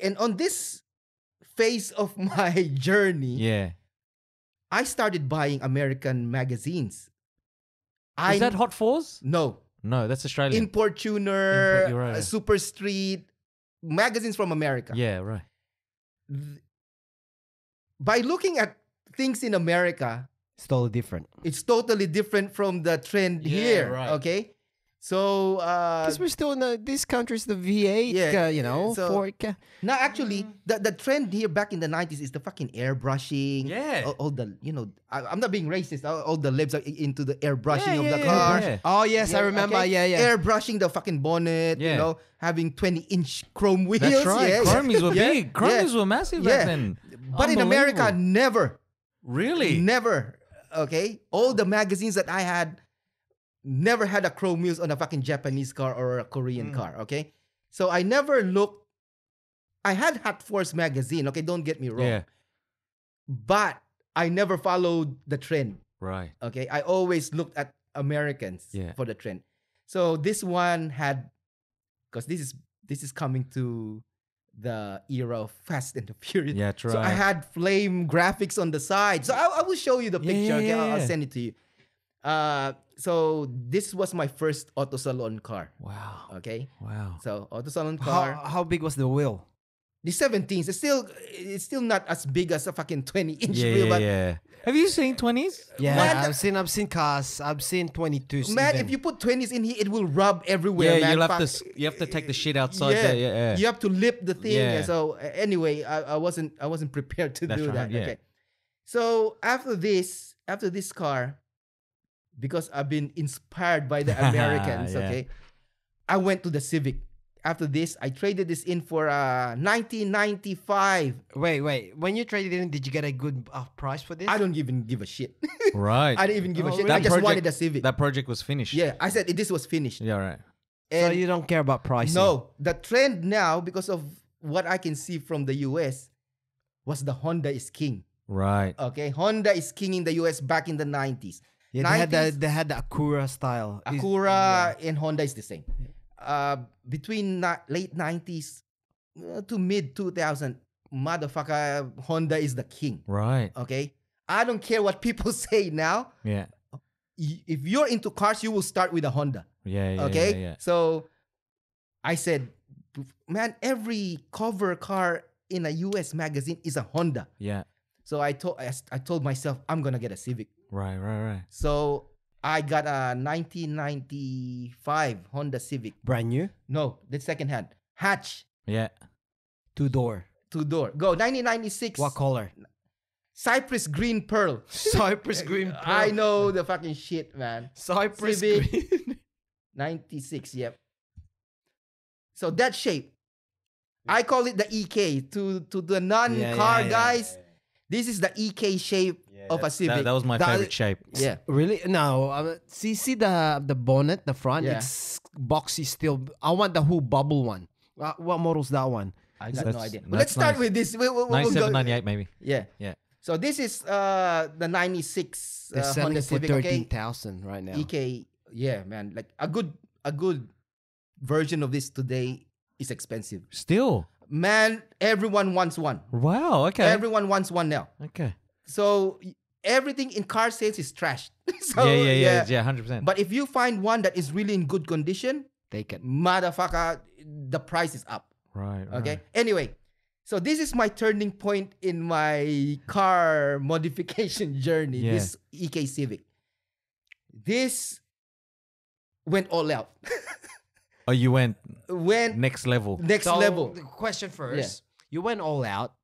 and on this phase of my journey, Yeah. I started buying American magazines. I Is that Hot Fours? no No, that's Australian. Import Tuner, Import- right. uh, Super Street, magazines from America. yeah, right. Th- By looking at things in America, It's totally different. it's totally different from the trend Yeah, here. right. Okay, so uh, Because we're still in the, these countries, the V8, Yeah, uh, you know, so- Ford. ca- now actually the, the trend here back in the nineties is the fucking airbrushing. Yeah. all, all the you know I, I'm not being racist. All, all the lips are into the airbrushing Yeah, of yeah, the yeah, car. yeah. Oh, yes, I remember. okay? Yeah, yeah. Airbrushing the fucking bonnet, you know, having 20 inch chrome wheels. That's right. Yeah, yeah. Chromies were Yeah, big. Chromies yeah. were massive Yeah. back then. But in America, never, Really? never. Okay, all the magazines that I had never had a chrome wheels on a fucking Japanese car or a Korean mm. car. Okay, so I never looked. I had Hot Force magazine. Okay, don't get me wrong. Yeah. But I never followed the trend. Right. Okay, I always looked at Americans Yeah. for the trend. So this one had, because this is this is coming to the era of Fast and the Furious. Yeah, true. So I had flame graphics on the side. So I, I will show you the Yeah, picture. okay, yeah, I'll, I'll send it to you. Uh, so this was my first auto salon car. Wow. Okay, Wow. so auto salon car. how big was the wheel? The 17s. It's still it's still not as big as a fucking 20 inch Yeah, wheel, yeah, but yeah. Have you seen 20s? Yeah, Man, I've seen I've seen cars. I've seen 22s. man, even. if you put 20s in here, it will rub everywhere. Yeah, man. you'll have Fuck. to you have to take the shit outside there. Yeah, yeah. You have to lip the thing. Yeah. So anyway, I, I wasn't I wasn't prepared to That's do right, that. yeah. Okay. So after this, after this car, because I've been inspired by the Americans, Yeah. okay, I went to the Civic. After this, I traded this in for uh 1995. Wait, wait. When you traded in, did you get a good uh, price for this? I don't even give a shit. Right. I didn't even give a Oh, shit. really? I just project, wanted a Civic. That project was finished. yeah, I said this was finished. Yeah, right. so And you don't care about pricing. No, the trend now, because of what I can see from the US, was the Honda is king. Right. Okay, Honda is king in the US back in the 90s. Yeah, they had the 90s. they had the Acura style. Acura and Honda is the same. Uh, between na- late 90s uh, to mid 2000, motherfucker, Honda is the king. Right. Okay, I don't care what people say now. Yeah. If you're into cars, you will start with a Honda. Yeah, yeah, okay yeah, yeah. so i said man every cover car in a us magazine is a honda Yeah. so i told I told myself i'm gonna get a civic Right, right, right. so i got a 1995 honda civic brand new, no the second hand hatch Yeah. two door. two door go 1996 What color? cypress green pearl Cypress green. i know the fucking shit man Cypress Civic. green. 96, yep. So that shape, I call it the EK to to the non-car yeah, yeah. guys. This is the EK shape of a Civic. That, that was my That- favorite shape. yeah, Really? No. Uh, see, see the the bonnet, the front. Yeah. It's boxy still. I want the whole bubble one. Uh, what model's that one? I got no That's- idea. But that's let's start nice. with this. We, we, we- we'll 97, go- 98 maybe. Yeah. Yeah. So this is uh the 96 They're uh, selling Honda it for Civic. thirteen Okay, thousand right now. EK. Yeah, man. Like a good a good version of this today is expensive. Still. Man, everyone wants one. Wow. Okay. Everyone wants one now. okay. So everything in car sales is trashed. so, yeah, yeah, yeah, yeah, hundred percent. But if you find one that is really in good condition, Take it. motherfucker, the price is up. Right. Okay. right. Anyway, so this is my turning point in my car modification journey. Yeah. This EK Civic. This went all out. Oh, you went went next level. next So, level. question first. You went all out.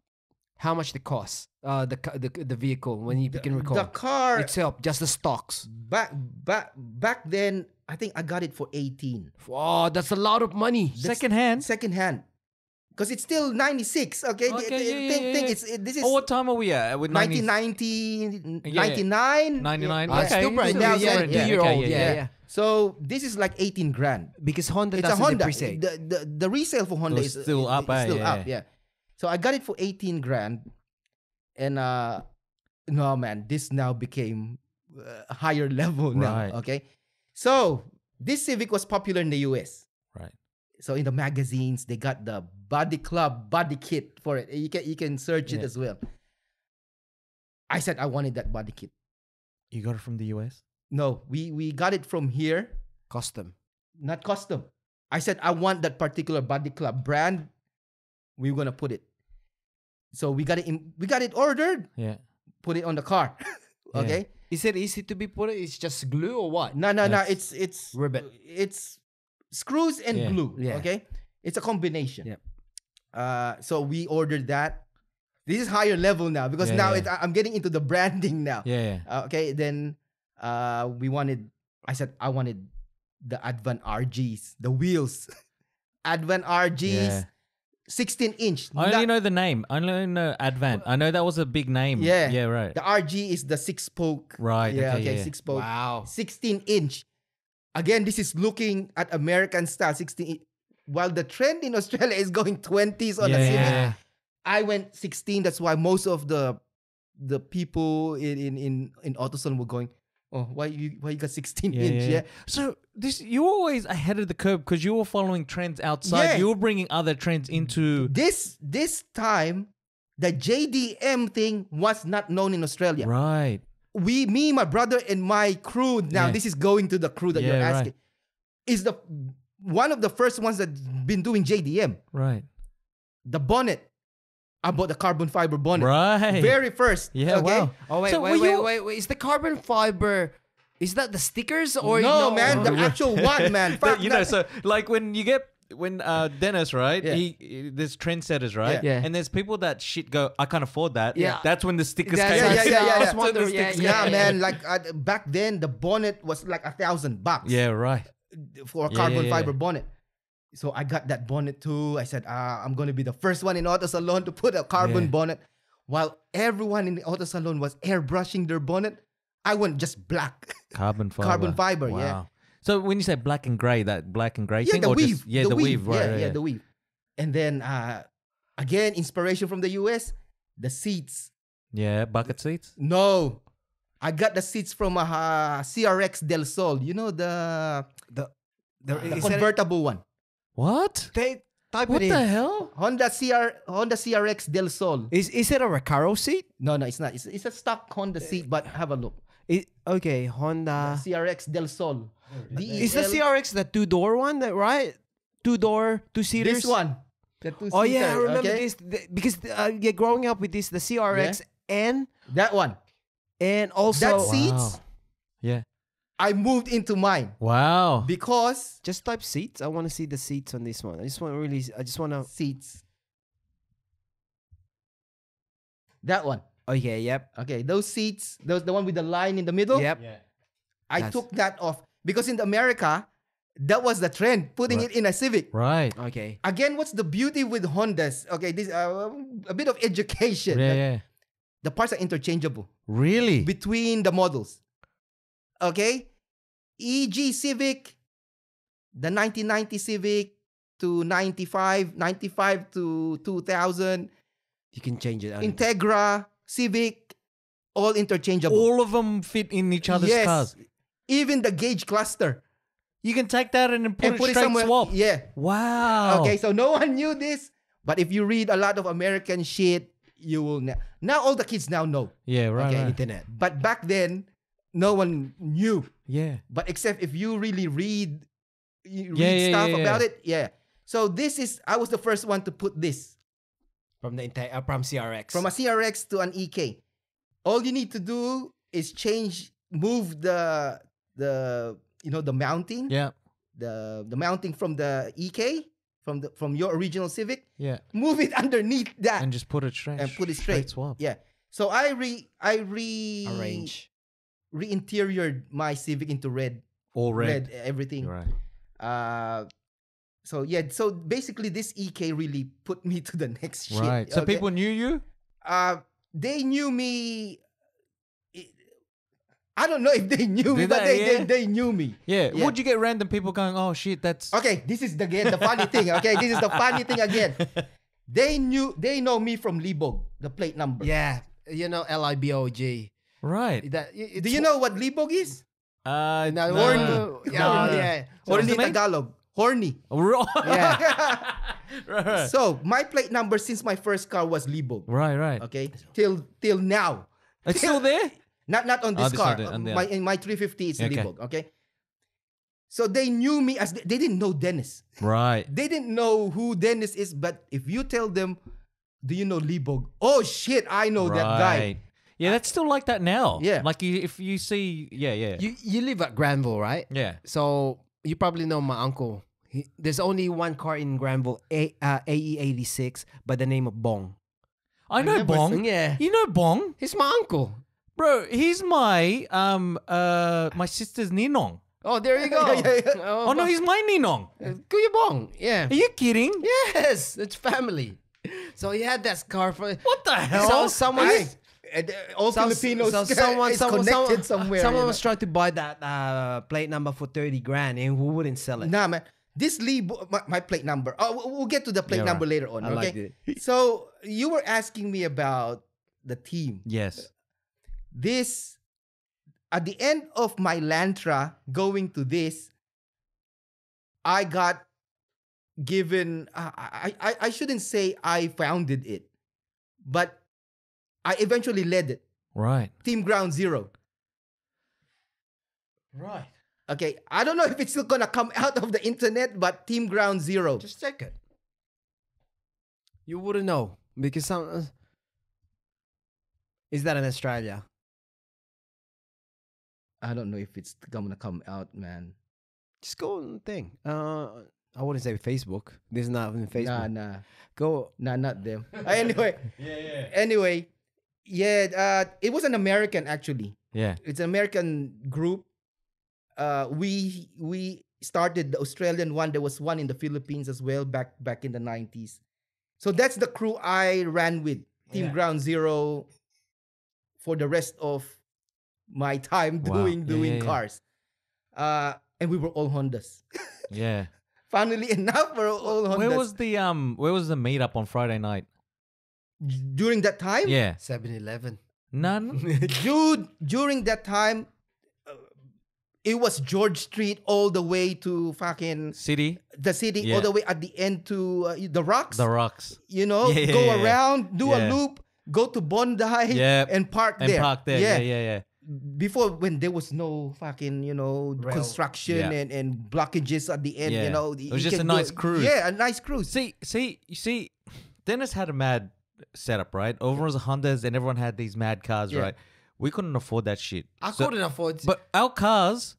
How much the cost? Uh, the the the vehicle when you can recall The car itself, just the stocks. back back back then, I think I got it for 18. Oh, that's a lot of money. Second hand. Second hand. Because it's still 96. Okay. Okay, Th- yeah, yeah, think, yeah, think yeah. it's it- this is Oh, what time are we at? With 90s? 1990, Yeah. 99. 99. Ah, Okay. still brand new. Yeah, Yeah, yeah, two year old. yeah, Yeah, yeah. yeah. So this is like 18 grand. Because Honda It's a doesn't Honda. The, the, the resale for Honda was is still up, is eh? still Yeah, up. Yeah. So I got it for 18 grand. And uh no man, this now became uh, higher level now. Right. Okay. So this Civic was popular in the US. Right. So in the magazines, they got the body club body kit for it. You can you can search it as well. I said I wanted that body kit. You got it from the US? No, we we got it from here, Custom. not custom. I said I want that particular body club brand. We're gonna put it. So we got it. In, we got it ordered. Yeah. Put it on the car. Yeah. okay. Is it easy to be put? It's just glue or what? No, no, no. That's It's it's ribbon. It's screws and Yeah. glue. Yeah. Okay. It's a combination. Yeah. Uh, so we ordered that. This is higher level now because Yeah, now yeah. It, I'm getting into the branding now. Yeah, yeah. Uh, okay. Then uh, we wanted. I said I wanted the Advan RGs, the wheels. Advan RGs, Yeah. 16 inch. I only Not- know the name. I only know Advan. I know that was a big name. Yeah. Yeah, right. the RG is the six spoke. Right. Yeah. okay, Okay. yeah. Six spoke. Wow. 16 inch. Again, this is looking at American style 16 inch. While the trend in Australia is going 20s on Yeah, a yeah, Civic. I went 16. That's why most of the the people in in in, in AutoZone were going, oh, why you why you got 16 Yeah, inch? yeah, Yeah. So this you were always ahead of the curve because you were following trends outside. Yeah. You were bringing other trends into This this time, the JDM thing was not known in Australia. right. We, me, my brother, and my crew. Now this is going to the crew that you're Yeah, right. asking. Is the one of the first ones that been doing JDM. Right. the bonnet. I bought the carbon fiber bonnet. Right. Very first. yeah. okay? Wow. Oh wait, So wait, wait, you- wait, wait. Is the carbon fiber? Is that the stickers or no, man, the actual one, man. That- Fuck you know, that. so like when you get when uh Dennis, right? Yeah. He there's trendsetters, right? Yeah. Yeah. And there's people that shit go, I can't afford that. Yeah. That's when the stickers That's- came. yeah, out. yeah, yeah, I was yeah. the yeah, yeah, yeah, man. Like uh, back then, the bonnet was like a thousand bucks. Yeah, right. for a Yeah, carbon yeah, fiber bonnet. So I got that bonnet too. I said, ah, I'm gonna be the first one in auto salon to put a carbon Yeah. bonnet. While everyone in the auto salon was airbrushing their bonnet, I went just black. Carbon fiber. Carbon fiber, yeah. Wow. So when you say black and gray, that black and gray yeah, thing, the or weave. just yeah, the, weave, right? yeah, right, yeah, the weave. And then uh, again, inspiration from the US, the seats. Yeah, bucket seats. No, I got the seats from a uh, CRX Del Sol. You know the the the a- convertible one. What? They type What it the in. hell? Honda CR Honda CRX Del Sol. Is is it a Recaro seat? No, no, it's not. It's, it's a stock Honda seat, but have a look. It, okay, Honda. CRX Del Sol. Is the CRX the two door one? That right? Two door, two seaters. This one. The two Oh yeah, I remember okay? this the, because uh, yeah, growing up with this, the CRX and That one. and also That seats, Wow. Yeah. I moved into mine Wow. because just type seats. I want to see the seats on this one. I just want to really. I just want to. seats. That one. Okay. Yep. Okay, those seats, those the one with the line in the middle. Yep. Yeah. I That's- took that off because in America, that was the trend, putting Right. it in a Civic. Right. Okay. Again, what's the beauty with Hondas? Okay, this uh, a bit of education. Yeah, yeah. The parts are interchangeable Really? between the models. Okay, EG Civic, the 1990 Civic to 95, 95 to 2000, You can change it. on- Integra, Civic, all interchangeable. All of them fit in each other's yes, cars. even the gauge cluster. You can take that and put and it put it straight somewhere. swap. Yeah. Wow. Okay, so no one knew this, but if you read a lot of American shit, you will know. Now all the kids now know, Yeah, right. Okay. right. internet. but back then, no one knew. Yeah. But except if you really read, you read Yeah, yeah, stuff yeah, about yeah. it, yeah. So this is I was the first one to put this From the entire uh, from CRX. from a CRX to an EK. All you need to do is change, move the the you know the mounting, Yeah. the the mounting from the EK from the from your original Civic, Yeah. move it underneath that And just put it straight. and put it straight. swap. Yeah. So I re I re arrange. Re-interiored my Civic into red, All red, red. everything. Right. Uh so yeah, so basically this EK really put me to the next shit. Right. So okay? people knew you? uh they knew me I don't know if they knew me, Did but they? they, Yeah. they, they knew me. Yeah. Yeah. Would you get random people going, oh shit, that's Okay, this is the again the funny thing. Okay, this is the funny thing again. They knew they know me from Libog, the plate number. Yeah, you know L I B O G. right. That it's Do you know what Libog is? Uh No, no, no, Orny. no, no, yeah, no. yeah. So what's in the? Tagalog. horny. Right. Yeah. right, right. So my plate number since my first car was Libog. right, right. Okay, till till now. It's still there? Not not on Oh, this this car. one, on the my in my 350 is Okay. Libog. Okay. So they knew me as they didn't know Dennis. Right. They didn't know who Dennis is. But if you tell them, "Do you know Libog?" Oh shit, I know that guy. Yeah, that's still like that now. Yeah. Like you, if you see, yeah, yeah. you you live at Granville, right? yeah. So you probably know my uncle. He, there's only one car in Granville, A, uh, AE86, by the name of Bong. I know never Bong. Yeah. You know Bong? He's my uncle. Bro, he's my um uh my sister's Ninong. Oh, there you go. Yeah, yeah. Oh no, he's my Ninong. Kuya Bong. Yeah. Are you kidding? Yes, it's family. So he had that car for. What the hell? So someone. Uh, all So, Filipinos so is someone, someone, connected someone, somewhere. Someone you was trying to buy that uh, plate number for thirty grand, and who wouldn't sell it? Nah, man. This Lee, my, my plate number. Oh, we'll- we'll get to the plate Yeah, number right. later on. I okay. liked so you were asking me about the team. yes. This at the end of my Lantra going to this, I got given. I I I shouldn't say I founded it, but I eventually led it. Right. Team Ground Zero. Right. Okay, I don't know if it's still gonna come out of the internet, but Team Ground Zero. Just check it. You wouldn't know because some. Uh, is that in Australia? I don't know if it's gonna come out, man. Just go on the thing. Uh, I wouldn't say Facebook. This is not in Facebook. Nah, nah, Go. nah, not them. Anyway, Yeah, yeah. anyway, yeah, uh, it was an American actually. Yeah. It's an American group. Uh, we we started the Australian one. There was one in the Philippines as well back back in the nineties. So that's the crew I ran with, Team Yeah. Ground Zero, for the rest of my time Wow. doing doing yeah, yeah. cars. Uh, and we were all Hondas. Yeah. Funnily enough, we're all Hondas. Where was the um where was the meetup on Friday night? During that time? Yeah. 7-Eleven. None. dude during that time uh, it was george street all the way to fucking City. the city Yeah. all the way at the end to uh, the rocks The rocks. you know Yeah, yeah, go yeah, yeah. around do Yeah. a loop go to bondi Yeah. and park And there park there. Yeah, yeah, yeah. before when there was no fucking you know Rail. construction Yeah. and, and blockages at the end Yeah. you know It was just a go- nice cruise. yeah a nice cruise See, see, you see, Dennis had a mad setup, right? Everyone was Hondas and everyone had these mad cars, Yeah. right? We couldn't afford that shit. I So- couldn't afford. To, But our cars,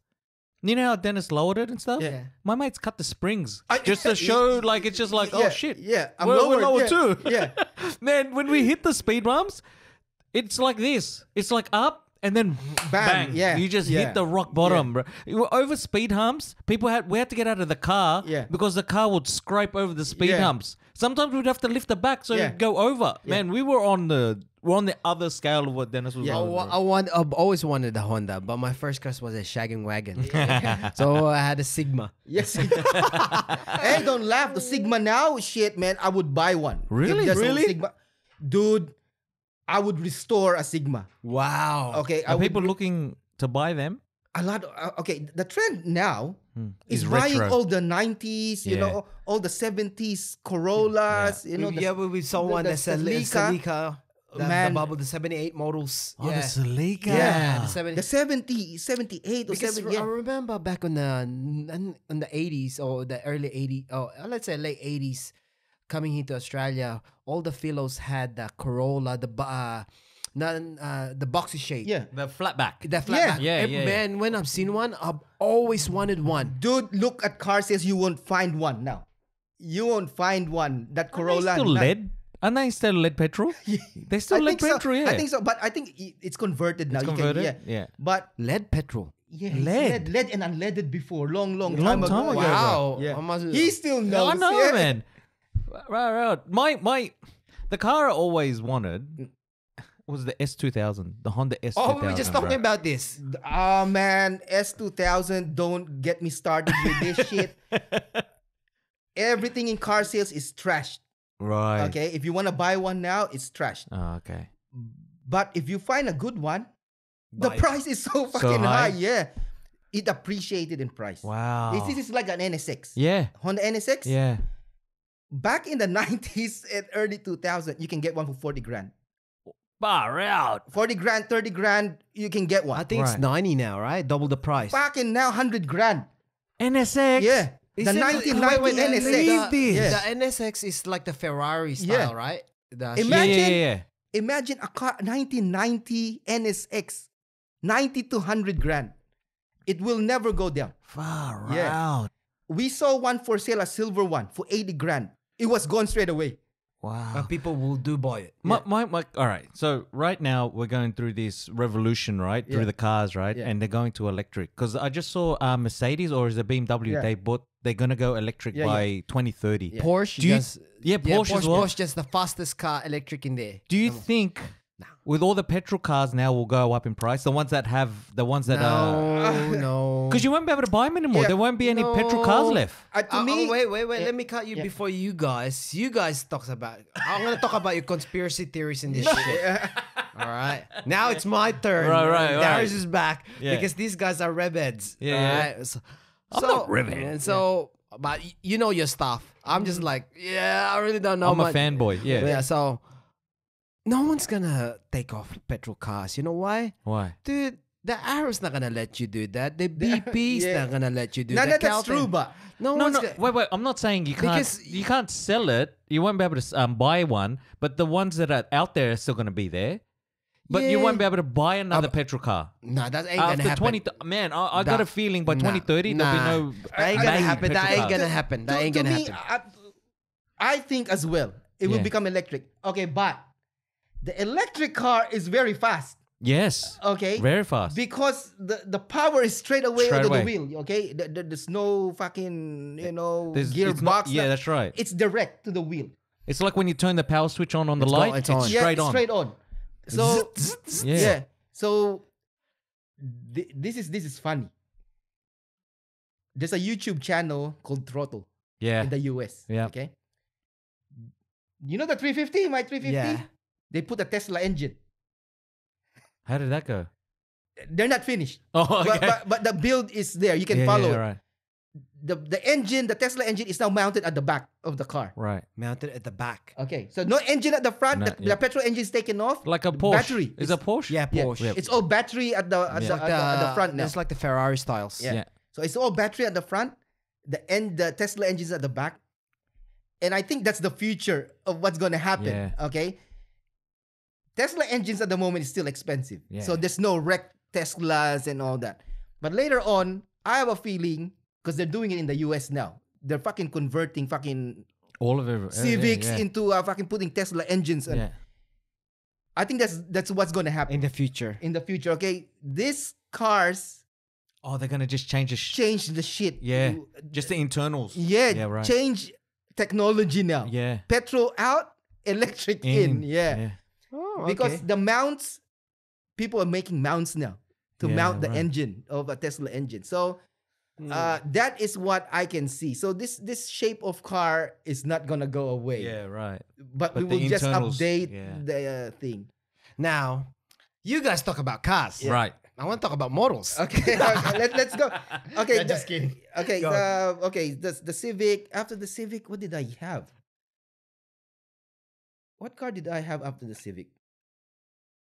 you know how Dennis lowered it and stuff? Yeah. My mates cut the springs I- just to show, like, it's just like, oh, Yeah, oh shit. yeah i'm We're, we're lowered, lower yeah, too. yeah Man, when we hit the speed bumps, it's like this. It's like up and then Bang, bang. yeah, You just yeah, hit the rock bottom, bro. You Over speed humps, people had we had to get out of the car Yeah. because the car would scrape over the speed Yeah. humps. Sometimes we'd have to lift the back so Yeah. it'd go over. Man, we were on the we're on the other scale of what Dennis was Yeah. I, on. wa- bro. I want. I've always wanted a Honda, but my first car was a shagging wagon. so uh, I had a Sigma. Yes. hey, don't laugh. The Sigma now, shit, man. I would buy one. Really? Really? Sigma, dude. I would restore a Sigma. Wow. Okay, Are would people re- looking to buy them? A lot. Of, uh, okay, the trend now is Is buying retro. all the '90s, you Yeah. know, all the '70s Corollas, you know. yeah, the, we, we saw the- one the that's a Celica. Celica. The, Man. the bubble, the 78 models. Oh, yeah. the Celica. yeah, the 70. the 70, 78 or because 70. I remember back in the in, in the 80s or the early 80s, or uh, let's say late 80s, coming into Australia, all the Philos had the Corolla, the uh, not uh, the boxy shape. yeah. The flatback. The flatback. Yeah, And yeah, yeah. Man, when I've seen one, I've always wanted one. Dude, look at car sales. You won't find one now. You won't find one. That Are they Corolla. still not- lead? Aren't they still lead petrol? they still I lead think so. petrol, yeah. I think so, but I think it's converted now. It's You converted? Can, yeah. Yeah. But Lead petrol. yeah, Lead. lead, lead and unleaded before, long, long, Long time, time ago. ago, Yeah. Wow. Yeah. Must- He still knows. I know, yeah. man. Right, right. My my, the car I always wanted was the S2000, the Honda S2000. Oh, we were just talking bro. about this. Oh man, S2000. Don't get me started with this shit. Everything in car sales is trashed. Right. Okay, if you want to buy one now, it's trashed. Oh, okay. But if you find a good one, the Buy it. price is so fucking high? high. Yeah. it appreciated in price. Wow. This, this is like an NSX. yeah. Honda NSX. Yeah. Back in the 90s and early 2000, you can get one for 40 grand. Bar out. 40 grand, 30 grand, you can get one. I think it's Right. 90 now, right? Double the price. Fucking now 100 grand. NSX. Yeah. The Is it- 1990 wait, wait, NSX. leave The, this. the NSX is like the Ferrari style, Yeah. right? The Imagine- Yeah, yeah, yeah. Imagine a car 1990 NSX, 90 to 100 grand. It will never go down. Far Yeah. out. We saw one for sale, a silver one for 80 grand. It was gone straight away. Wow. But people will do buy it. My, my, my, all right. So right now we're going through this revolution, right? Through the cars, right? Yeah. And they're going to electric. Because I just saw uh, Mercedes or is it BMW? Yeah. They bought. They're gonna go electric Yeah, by 2030. Yeah. Porsche you- yeah, Porsche as well. Porsche just the fastest car electric in there. Do you think with all the petrol cars now will go up in price? The ones that have the ones that are No, no. because you won't be able to buy them anymore. Yeah. There won't be any petrol cars left. Uh, to Uh, oh, me, wait, wait, wait. Yeah. Let me cut you Yeah. before you guys. You guys talks about. I'm gonna talk about your conspiracy theories in this shit. All right. Now it's my turn. Right, right, right. Darius is back Yeah. because these guys are revheads. Yeah, all yeah. right? So, I'm so- not revhead. And so, but y- you know your stuff. I'm just like, yeah, I really don't know. I'm a much. fanboy. Yeah. Yeah. So, no one's gonna take off petrol cars. You know why? Why? Dude, the Arrow's not gonna let you do that. The BP's Yeah. not gonna let you do no, that. no, that's true, but No, No, no. gonna- Wait, wait. I'm not saying you can't. Because- you can't sell it. You won't be able to um, buy one. But the ones that are out there are still going to be there. But you won't be able to buy another Um, petrol car. No, that ain't gonna After happen. 20, man, I, I got a feeling by nah, 2030 nah. there'll be no. That ain't gonna happen. That ain't gonna happen. That to, ain't gonna me, happen. I, I think as well it will become electric. Okay, but the electric car is very fast. Yes. Okay, Very fast. because the, the power is straight away Straight under away. the wheel. Okay, the, the, there's no fucking you know There's- it's gearbox. not- yeah, that's right. It's direct to the wheel. It's like when you turn the power switch on on the It's go- light. it's It's, on. yeah, straight it's on. straight on. So Yeah. yeah. So th- this is this is funny. There's a YouTube channel called Throttle Yeah. in the US. Yeah. Okay. You know the 350, my 350? Yeah. They put a Tesla engine. How did that go? They're not finished. Oh, okay. But, but but the build is there. You can yeah, follow yeah, it. right. The the engine, the Tesla engine is now mounted at the back of the car. Right. Mounted at the back. Okay. So no engine at the front. No, the, yeah. the petrol engine is taken off. Like a Porsche. Battery. Is It's- a Porsche? Yeah, Yeah. Porsche. It's all battery at the at, Yeah. the, Like at, the, at the front now. It's like the Ferrari styles. Yeah. Yeah. So it's all battery at the front, the end the Tesla engines at the back. And I think that's the future of what's gonna happen. Yeah. Okay. Tesla engines at the moment is still expensive. Yeah. So there's no wrecked Teslas and all that. But later on, I have a feeling, because they're doing it in the US now. They're fucking converting fucking All of it. Civics yeah. into uh, fucking putting Tesla engines. And Yeah. I think that's that's what's gonna happen In the future. in the future. Okay. These cars Oh, they're gonna just change the sh- change the shit. Yeah. just the internals. Yeah, Yeah, right. change technology now. Yeah. Petrol out, electric in. Yeah. Oh, Because the mounts, people are making mounts now to Yeah, mount the right. engine of a Tesla engine. So Hmm. uh, that is what I can see. So this this shape of car is not gonna go away. Yeah. Right. But, But we will just update yeah. the uh, thing. Now, you guys talk about cars. Right. I want to talk about models. Okay, okay, let, let's go. Okay, Yeah, just kidding. Okay, Go. uh, okay. The the Civic. After the Civic, what did I have? What car did I have after the Civic?